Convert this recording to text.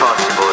possible.